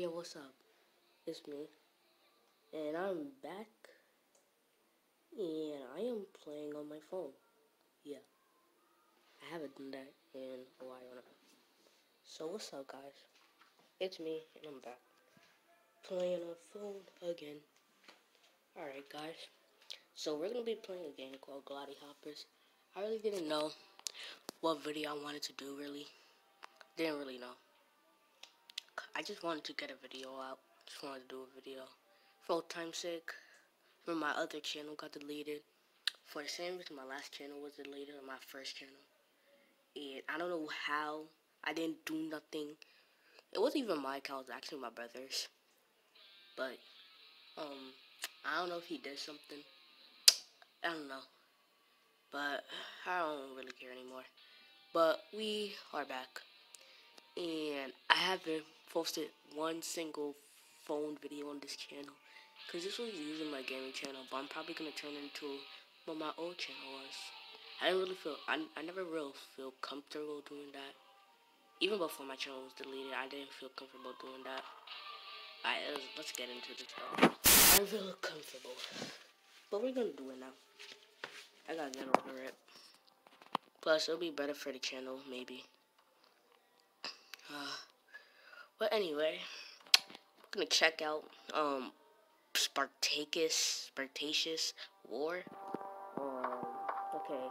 Hey, what's up? It's me. And I'm back. And I am playing on my phone. Yeah. I haven't done that in a while now. So what's up guys? It's me and I'm back. Playing on phone again. Alright guys. So we're gonna be playing a game called Gladihoppers. I really didn't know what video I wanted to do really. Didn't really know. I just wanted to get a video out. Just wanted to do a video. For old time's sake. When my other channel got deleted. For the same reason my last channel was deleted on my first channel. And I don't know how. I didn't do nothing. It wasn't even my account, it was actually my brother's. But, um, I don't know if he did something. I don't know. But, I don't really care anymore. But, we are back. And I haven't posted one single phone video on this channel. Because this was using my gaming channel, but I'm probably going to turn into what my old channel was. I didn't really feel, I, I never really feel comfortable doing that. Even before my channel was deleted, I didn't feel comfortable doing that. Alright, let's, let's get into this. I feel comfortable. But we're gonna do it now. I gotta get over it. Plus, it'll be better for the channel, maybe. Uh, but anyway, I'm gonna check out um Spartacus Spartacus War. Um, okay,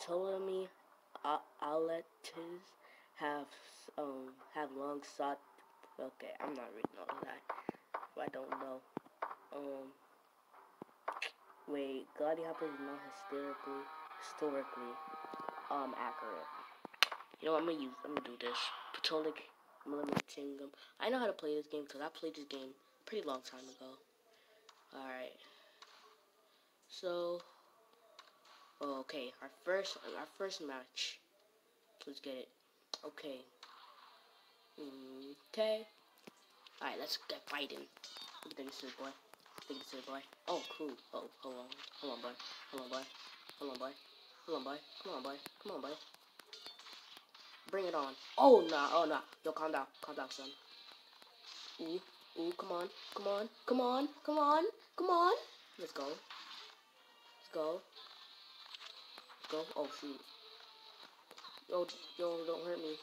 Ptolemy Auletes have um have long sought. Okay, I'm not reading all that. I don't know. Um, wait, Hopper is not historically historically um accurate. You know, what, I'm gonna use. I'm gonna do this. Patolic Millennium. I know how to play this game because I played this game pretty long time ago. All right. So, oh, okay, our first our first match. Let's get it. Okay. Okay. All right, let's get fighting. Look at boy. Look at boy. Oh, cool. Oh, hold on. Hold on, boy. Hold on, boy. Hold on, boy. Hold on, boy. Come on, boy. Come on, boy. Bring it on. Oh, nah. Oh, nah. Yo, calm down. Calm down, son. Ooh. Ooh, come on. Come on. Come on. Come on. Come on. Let's go. Let's go. Let's go. Oh, shoot. Yo, yo, don't hurt me.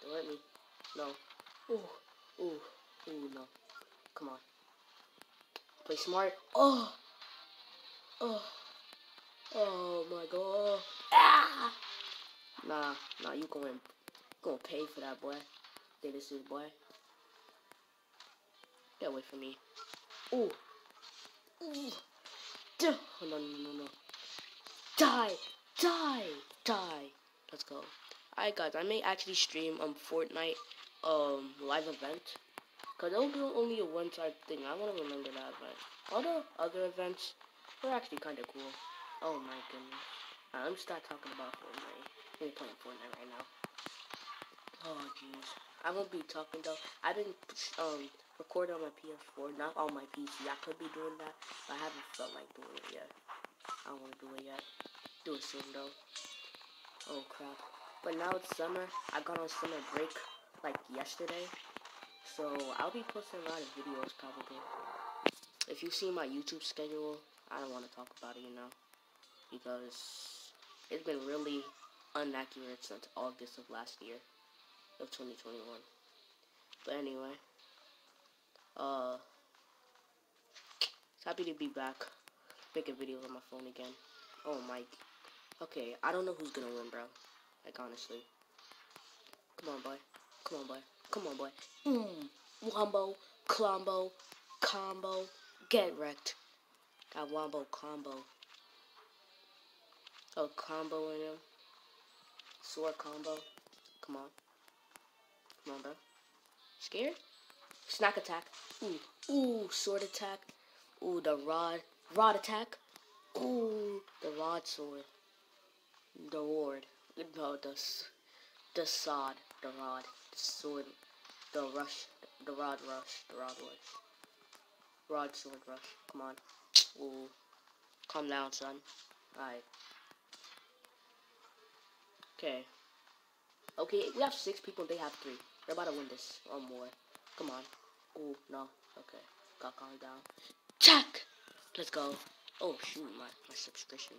Don't hurt me. No. Ooh. Ooh. Ooh, no. Come on. Play smart. Oh. Oh. Oh, my God. Ah! Nah. Nah, you going gonna pay for that, boy. Think this is, boy. Get away from me. Ooh. Ooh. Duh. Oh, no, no, no, no. Die. Die. Die. Let's go. Alright, guys. I may actually stream um Fortnite um live event. Because it'll be only a one-time thing. I want to remember that event. All the other events were actually kind of cool. Oh, my goodness. Right, let me start talking about Fortnite. We're playing Fortnite right now. Oh, jeez. I won't be talking, though. I've been um recording on my PS4, not on my PC. I could be doing that, but I haven't felt like doing it yet. I don't want to do it yet. Do it soon, though. Oh, crap. But now it's summer. I got on summer break, like, yesterday. So, I'll be posting a lot of videos, probably. If you see my YouTube schedule, I don't want to talk about it, you know. Because it's been really inaccurate since August of last year. Of 2021. But anyway. Uh, happy to be back. Making videos on my phone again. Oh, Mike. Okay, I don't know who's gonna win, bro. Like, honestly. Come on, boy. Come on, boy. Come on, boy. Mmm. Wombo, Clombo, Combo. Get wrecked. Got Wombo Combo. Oh, combo in him. Sword combo. Come on. Come on, bro. Scared? Snack attack. Ooh, ooh, sword attack. Ooh, the rod, rod attack. Ooh, the rod sword. The ward. No, the, the sod, the rod, the sword, the rush, the rod rush, the rod rush. Rod sword rush. Come on. Ooh. Calm down, son. Alright. Okay. Okay, we have six people, they have three. They're about to win this or more. Come on. Oh, no. Okay. Got calm down. Check! Let's go. Oh, shoot. My, my subscription.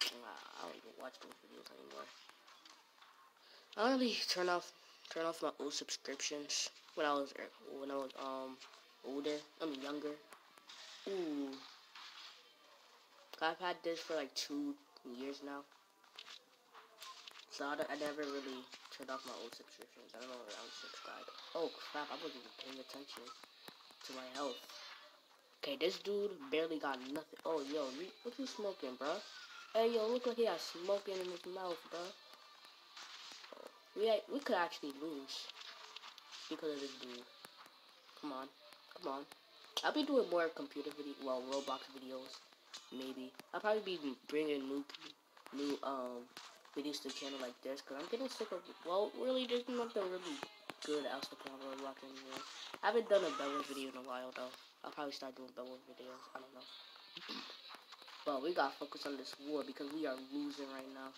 I don't even watch those videos anymore. I only turn off turn off my old subscriptions when I was er, when I was um older. I mean younger. Ooh. I've had this for like two years now. So I, I never really turned off my old subscriptions. I don't know where I was subscribed. Oh crap, I wasn't even paying attention to my health. Okay, this dude barely got nothing. Oh, yo, what you smoking, bro? Hey, yo, look like he got smoking in his mouth, bro. We, we could actually lose because of this dude. Come on. Come on. I'll be doing more computer video, well, Roblox videos, maybe. I'll probably be bringing new, new, um, videos to the channel like this, because I'm getting sick of, well, really, there's nothing really good else to play on Roblox anymore. I haven't done a Bedwars video in a while, though. I'll probably start doing Bedwars videos, I don't know. but we gotta focus on this war, because we are losing right now.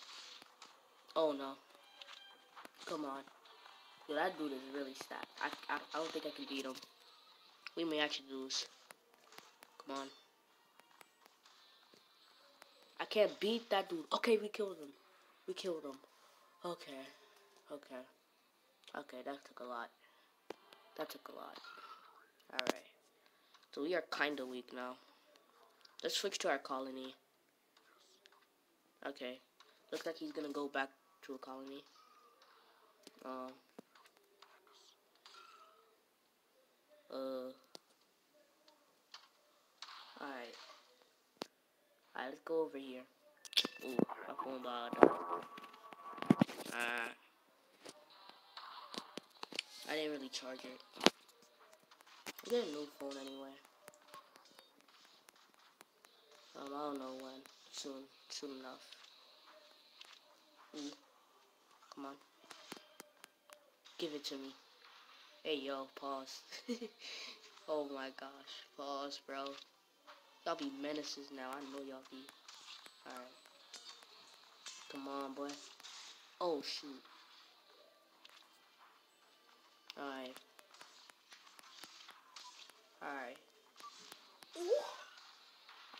Oh, no. Come on. Yo, that dude is really stacked. I, I, I don't think I can beat him. We may actually lose. Come on. I can't beat that dude. Okay, we killed him. We killed him. Okay. Okay. Okay, that took a lot. That took a lot. Alright. So we are kinda weak now. Let's switch to our colony. Okay. Looks like he's gonna go back to a colony. Um. Uh. Alright. Alright, let's go over here. Ooh, died. Uh, I didn't really charge it. I get a new phone anyway. Um, I don't know when. Soon. Soon enough. Ooh. Come on. Give it to me. Hey, yo, pause. oh my gosh. Pause, bro. Y'all be menaces now. I know y'all be. Alright. Come on, boy. Oh, shoot. Alright. Alright.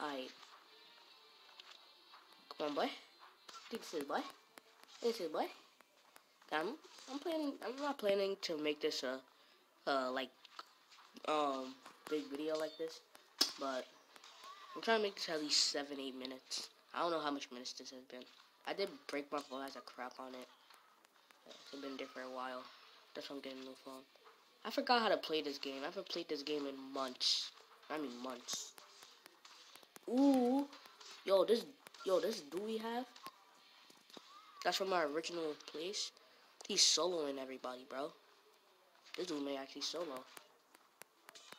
Alright. Come on, boy. This is boy. This is boy. I'm I'm planning I'm not planning to make this a uh like um big video like this, but I'm trying to make this at least seven, eight minutes. I don't know how much minutes this has been. I did break my phone as a crap on it. It's been there for a while. That's why I'm getting a new phone. I forgot how to play this game. I haven't played this game in months. I mean months. Ooh. Yo, this yo, this do we have? That's from our original place. He's soloing everybody, bro. This dude may actually solo.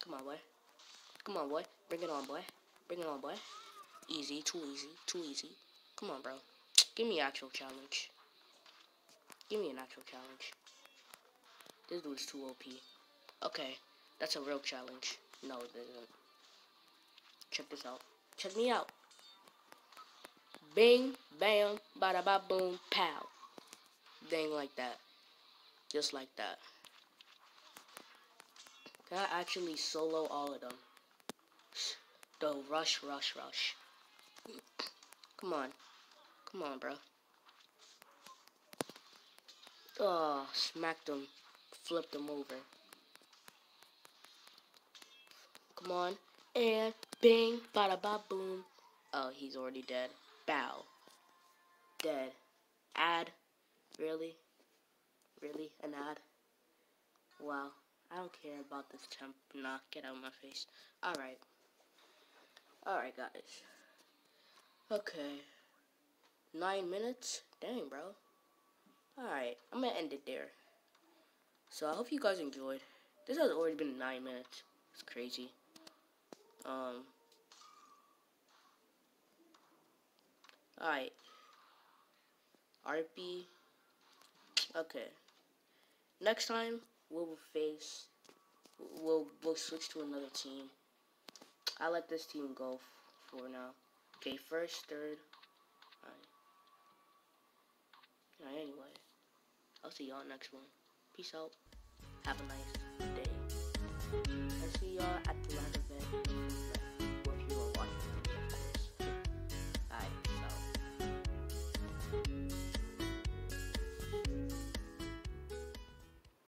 Come on, boy. Come on, boy. Bring it on, boy. Bring it on, boy. Easy, too easy, too easy. Come on, bro. Give me actual challenge. Give me an actual challenge. This dude's too OP. Okay, that's a real challenge. No, it isn't. Check this out. Check me out. Bing, bam, bada ba boom, pow. Thing like that. Just like that. Can I actually solo all of them? Go, rush, rush, rush. Come on. Come on, bro. Oh, smacked him. Flipped him over. Come on. And bing, bada ba boom. Oh, he's already dead. Bow. Dead. Ad. Really? Really? An ad? Wow. I don't care about this temp. Nah, get out of my face. Alright. Alright, guys. Okay. Nine minutes? Dang, bro. Alright, I'm gonna end it there. So, I hope you guys enjoyed. This has already been nine minutes. It's crazy. Um. Alright. RP. Okay. Next time, we'll face. We'll, we'll switch to another team. I'll let this team go for now. Okay, first, third. I'll see y'all next one. Peace out. Have a nice day. I'll see y'all at the live event.